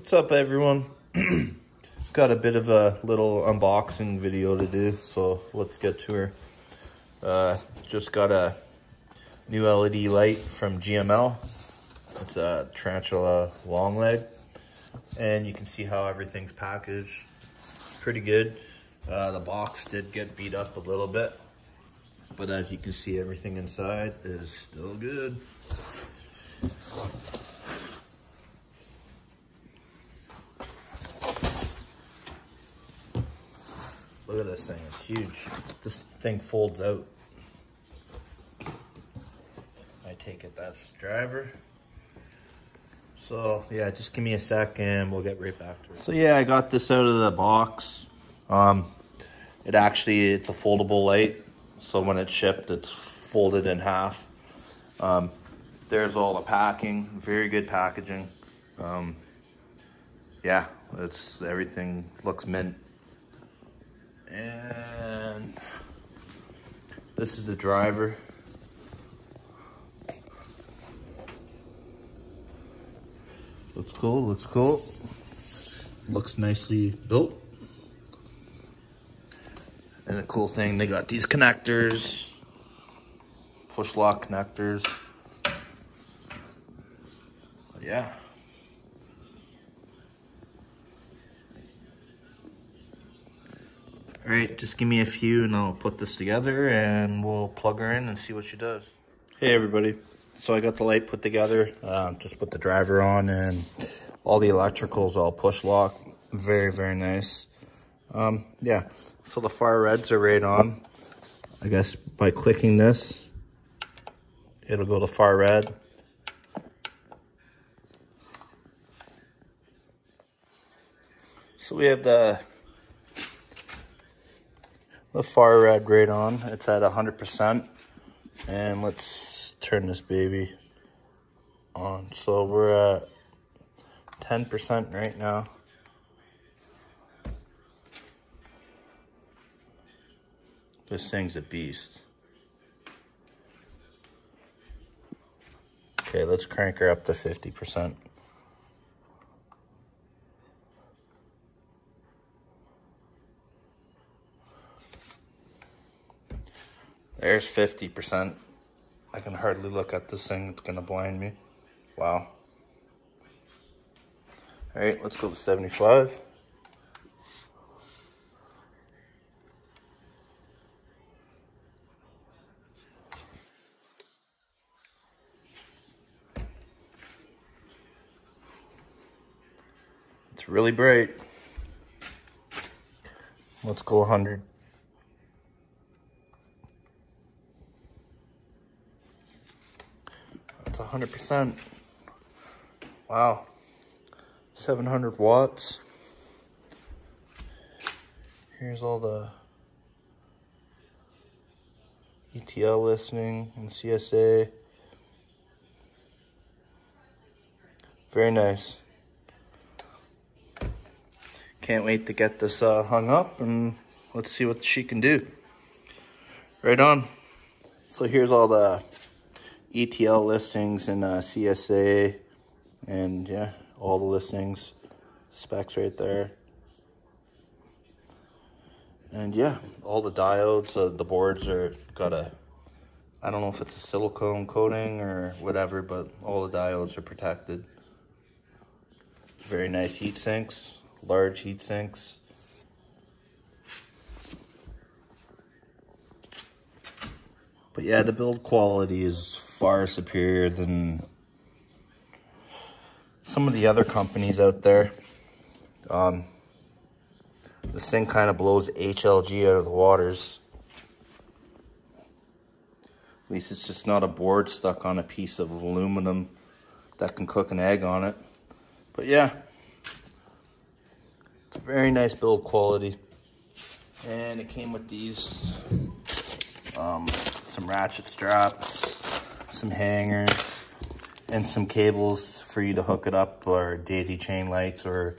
What's up everyone? Got a bit of a little unboxing video to do, so let's get to her. Uh, just got a new LED light from GML. It's a Tarantula long leg. And you can see how everything's packaged. Pretty good. Uh, the box did get beat up a little bit. But as you can see, everything inside is still good. Look at this thing, it's huge. This thing folds out. I take it that's the driver. So yeah, just give me a sec and we'll get right back to it. So yeah, I got this out of the box. Um, it actually, it's a foldable light. So when it's shipped, it's folded in half. Um, there's all the packing, very good packaging. Um, yeah, it's everything looks mint. And this is the driver. Looks cool, looks cool. Looks nicely built. And a cool thing, they got these connectors, push lock connectors. But yeah. All right, just give me a few and I'll put this together and we'll plug her in and see what she does. Hey everybody. So I got the light put together, um, just put the driver on and all the electricals all push lock. Very, very nice. Um, yeah, so the far reds are right on. I guess by clicking this, it'll go to far red. So we have the the far red right on. It's at 100%. And let's turn this baby on. So we're at 10% right now. This thing's a beast. Okay, let's crank her up to 50%. There's 50%. I can hardly look at this thing. It's gonna blind me. Wow. All right, let's go to 75. It's really bright. Let's go 100. That's 100%. Wow. 700 watts. Here's all the ETL listening and CSA. Very nice. Can't wait to get this uh, hung up and let's see what she can do. Right on. So here's all the ETL listings and uh, CSA and yeah, all the listings, specs right there. And yeah, all the diodes, uh, the boards are got a, I don't know if it's a silicone coating or whatever, but all the diodes are protected. Very nice heat sinks, large heat sinks. But yeah, the build quality is far superior than some of the other companies out there. Um, this thing kind of blows HLG out of the waters. At least it's just not a board stuck on a piece of aluminum that can cook an egg on it. But yeah, it's a very nice build quality. And it came with these, um, some ratchet straps, some hangers, and some cables for you to hook it up or daisy chain lights or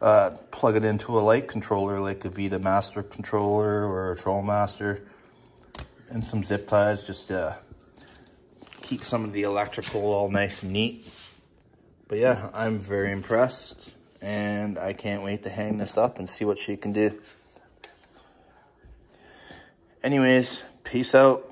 uh, plug it into a light controller like a Vita Master controller or a TrolMaster and some zip ties just to keep some of the electrical all nice and neat. but yeah, I'm very impressed and I can't wait to hang this up and see what she can do. Anyways, peace out.